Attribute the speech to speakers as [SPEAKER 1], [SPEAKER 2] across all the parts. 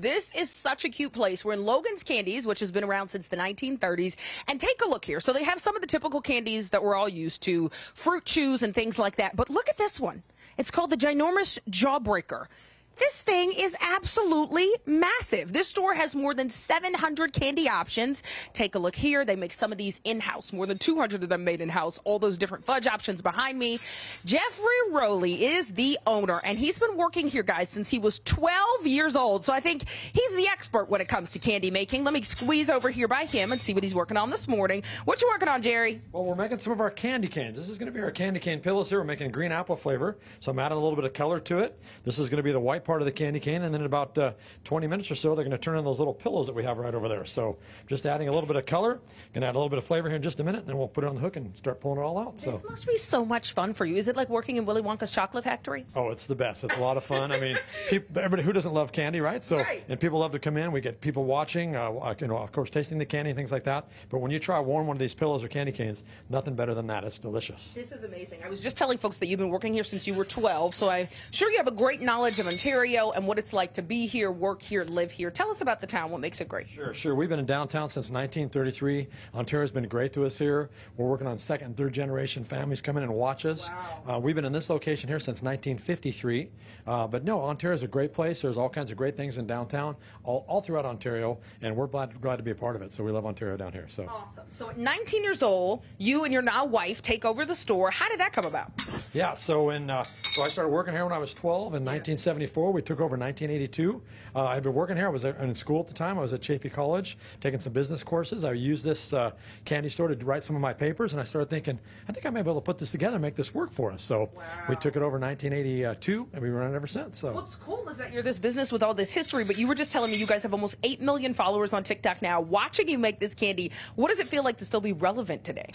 [SPEAKER 1] This is such a cute place. We're in Logan's Candies, which has been around since the 1930s. And take a look here. So they have some of the typical candies that we're all used to, fruit chews and things like that. But look at this one. It's called the Ginormous Jawbreaker. This thing is absolutely massive. This store has more than 700 candy options. Take a look here. They make some of these in-house, more than 200 of them made in-house. All those different fudge options behind me. Jerry Rowley is the owner, and he's been working here, guys, since he was 12 years old. So I think he's the expert when it comes to candy making. Let me squeeze over here by him and see what he's working on this morning. What you working on, Jerry?
[SPEAKER 2] Well, we're making some of our candy canes. This is going to be our candy cane pillows here. We're making green apple flavor, so I'm adding a little bit of color to it. This is going to be the white part of the candy cane, and then in about uh, 20 minutes or so, they're going to turn on those little pillows that we have right over there. So just adding a little bit of color, going to add a little bit of flavor here in just a minute, and then we'll put it on the hook and start pulling it all out. So.
[SPEAKER 1] This must be so much fun for you. Is it like working in Willy Wonka's chocolate factory?
[SPEAKER 2] Oh, it's the best. It's a lot of fun. I mean, people, everybody who doesn't love candy, right? So,
[SPEAKER 1] Right.
[SPEAKER 2] and people love to come in. We get people watching, uh, uh, you know, of course, tasting the candy and things like that. But when you try warm one of these pillows or candy canes, nothing better than that. It's delicious.
[SPEAKER 1] This is amazing. I was just telling folks that you've been working here since you were 12, so I'm sure you have a great knowledge of Ontario and what it's like to be here, work here, live here. Tell us about the town. What makes it great?
[SPEAKER 2] Sure, sure. We've been in downtown since 1933. Ontario's been great to us here. We're working on second and third generation families come in and watch us. Uh, we've been in this location here since 1953. Uh, but no, Ontario's a great place. There's all kinds of great things in downtown, all, all throughout Ontario, and we're glad, glad to be a part of it. So we love Ontario down here. So.
[SPEAKER 1] Awesome. So at 19 years old, you and your now wife take over the store. How did that come about?
[SPEAKER 2] Yeah, so in uh, so I started working here when I was 12 in 1974. We took over in 1982. Uh, I'd been working here. I was in school at the time. I was at Chaffey College taking some business courses. I used this uh, candy store to write some of my papers, and I started thinking, I think I may be able to put this together and make this work for us. So we took it over in 1982, and we've run it ever since. So.
[SPEAKER 1] What's cool is that you're this business with all this history, but you were just telling me you guys have almost 8 million followers on TikTok now. Watching you make this candy, what does it feel like to still be relevant today?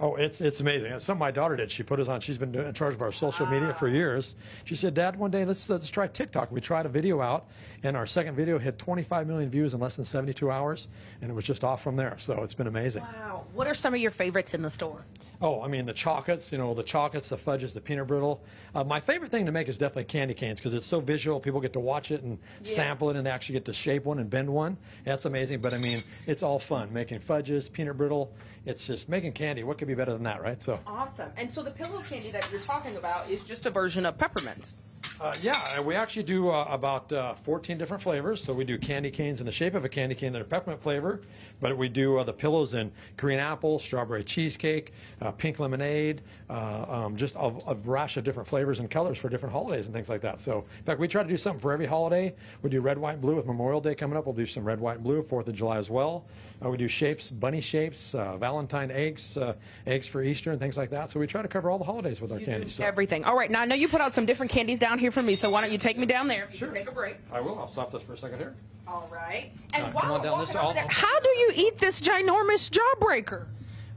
[SPEAKER 2] Oh, it's it's amazing. It's something my daughter did. She put us on. She's been in charge of our social media for years. She said, "Dad, one day let's let's try TikTok." We tried a video out, and our second video hit 25 million views in less than 72 hours, and it was just off from there. So it's been amazing.
[SPEAKER 1] Wow. What are some of your favorites in the store?
[SPEAKER 2] Oh, I mean the chocolates, you know, the chocolates, the fudges, the peanut brittle. Uh, my favorite thing to make is definitely candy canes because it's so visual. People get to watch it and sample it, and they actually get to shape one and bend one. That's amazing. But I mean, it's all fun making fudges, peanut brittle. It's just making candy. What could be better than that, right? So.
[SPEAKER 1] Awesome. And so the pillow candy that you're talking about is just a version of peppermints.
[SPEAKER 2] Uh, yeah, we actually do uh, about uh, 14 different flavors. So we do candy canes in the shape of a candy cane that are peppermint flavor, but we do uh, the pillows in green apple, strawberry cheesecake, uh, pink lemonade, uh, um, just a, a rash of different flavors and colors for different holidays and things like that. So in fact, we try to do something for every holiday. We do red, white, and blue with Memorial Day coming up. We'll do some red, white, and blue, 4th of July as well. Uh, we do shapes, bunny shapes, uh, Valentine eggs, uh, eggs for Easter and things like that. So we try to cover all the holidays with our candy. So.
[SPEAKER 1] Everything. All right. Now I know you put out some different candies down here for me, so why don't you take me down there? You can
[SPEAKER 2] Sure.
[SPEAKER 1] Take a break.
[SPEAKER 2] I will. I'll stop this for a second here.
[SPEAKER 1] All right. And
[SPEAKER 2] Uh,
[SPEAKER 1] while
[SPEAKER 2] come on down this-
[SPEAKER 1] walking over there,
[SPEAKER 2] I'll-
[SPEAKER 1] how do you eat this ginormous jawbreaker?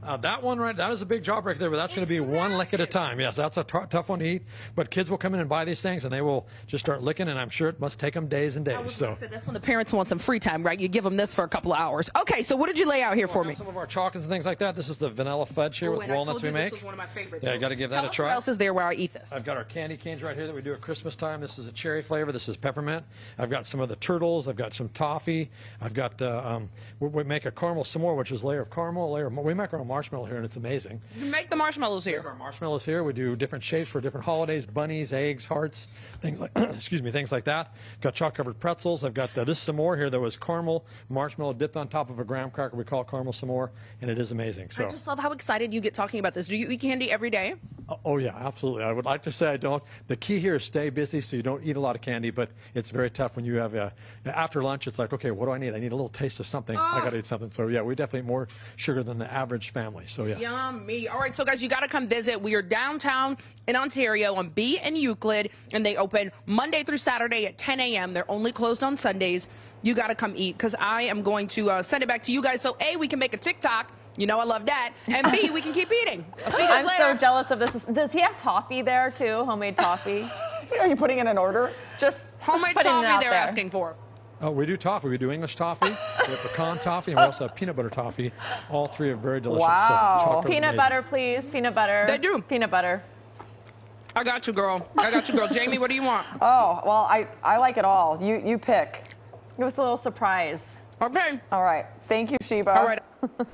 [SPEAKER 2] Uh, that one right, that is a big jawbreaker there, but that's going to be one lick at a time. Yes, that's a t- tough one to eat. But kids will come in and buy these things, and they will just start licking, and I'm sure it must take them days and
[SPEAKER 1] I
[SPEAKER 2] days. So.
[SPEAKER 1] say, that's when the parents want some free time, right? You give them this for a couple of hours. Okay, so what did you lay out here for me?
[SPEAKER 2] Some of our chocolates and things like that. This is the vanilla fudge here with walnuts we make.
[SPEAKER 1] This was one of my favorites.
[SPEAKER 2] Yeah, you got to give
[SPEAKER 1] tell
[SPEAKER 2] that a try.
[SPEAKER 1] What else is there where I eat this?
[SPEAKER 2] I've got our candy canes right here that we do at Christmas time. This is a cherry flavor. This is peppermint. I've got some of the turtles. I've got some toffee. I've got uh, um, we, we make a caramel s'more, which is a layer of caramel, a layer of, we make our own marshmallow here, and it's amazing.
[SPEAKER 1] You make the marshmallows
[SPEAKER 2] Our
[SPEAKER 1] here.
[SPEAKER 2] marshmallows here. We do different shapes for different holidays: bunnies, eggs, hearts, things like excuse me, things like that. Got chocolate covered pretzels. I've got uh, this s'more here that was caramel marshmallow dipped on top of a graham cracker. We call it caramel s'more, and it is amazing. So.
[SPEAKER 1] I just love how excited you get talking about this. Do you eat candy every day?
[SPEAKER 2] Oh, yeah, absolutely. I would like to say I don't. The key here is stay busy so you don't eat a lot of candy, but it's very tough when you have a, after lunch. It's like, okay, what do I need? I need a little taste of something. I got to eat something. So yeah, we definitely eat more sugar than the average family. So yes.
[SPEAKER 1] Yummy. All right, so guys, you got to come visit. We are downtown in Ontario on B and Euclid, and they open Monday through Saturday at 10 a.m. They're only closed on Sundays. You got to come eat because I am going to uh, send it back to you guys. So A, we can make a TikTok. You know I love that. And B, we can keep eating. I'll see you guys
[SPEAKER 3] I'm
[SPEAKER 1] later.
[SPEAKER 3] so jealous of this. Does he have toffee there too? Homemade toffee?
[SPEAKER 4] Are you putting in an order?
[SPEAKER 3] Just
[SPEAKER 1] Homemade
[SPEAKER 3] putting it
[SPEAKER 1] toffee
[SPEAKER 3] out
[SPEAKER 1] they're
[SPEAKER 3] there.
[SPEAKER 1] asking for.
[SPEAKER 2] Oh, we do toffee. We do English toffee. we have pecan toffee, and we also have peanut butter toffee. All three are very delicious.
[SPEAKER 4] Wow.
[SPEAKER 2] So
[SPEAKER 3] Peanut butter, please. Peanut butter.
[SPEAKER 1] They do.
[SPEAKER 3] Peanut butter.
[SPEAKER 1] I got you, girl. I got you, girl. Jamie, what do you want?
[SPEAKER 4] Oh, well, I, I like it all. You, you pick.
[SPEAKER 3] Give us a little surprise.
[SPEAKER 1] Okay.
[SPEAKER 4] All right. Thank you, Sheba.
[SPEAKER 1] All right.